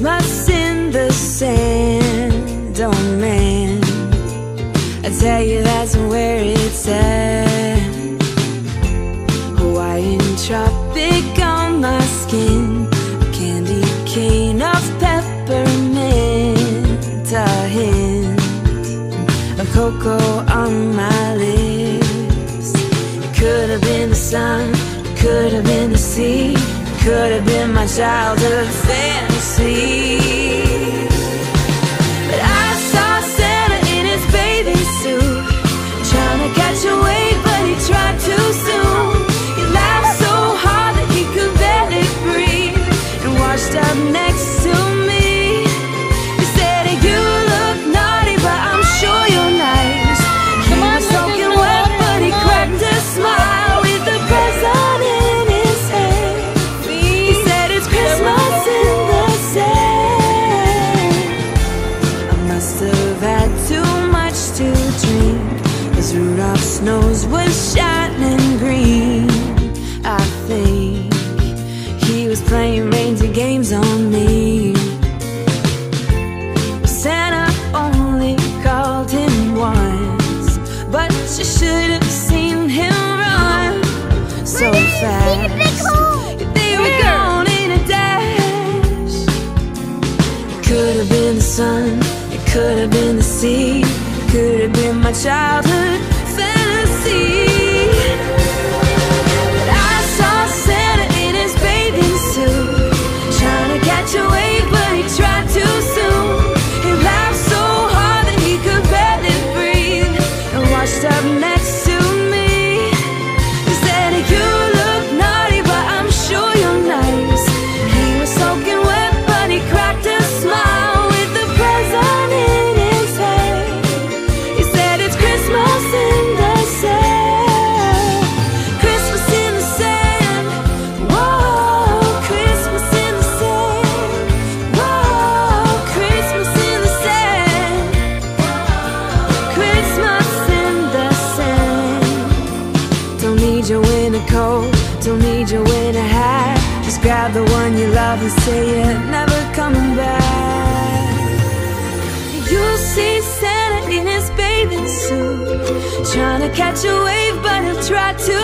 Christmas in the sand. Oh man, I tell you that's where it's at. Hawaiian tropic on my skin, a candy cane of peppermint, a hint of cocoa on my lips. It could have been the sun, it could have been have been my childhood fantasy. Should have seen him run. So fast. They were gone in a dash. It could have been the sun, it could have been the sea, it could have been my childhood fantasy. Washed up don't need your winter hat. Just grab the one you love and say you're never coming back. You'll see Santa in his bathing suit, trying to catch a wave, but he'll try too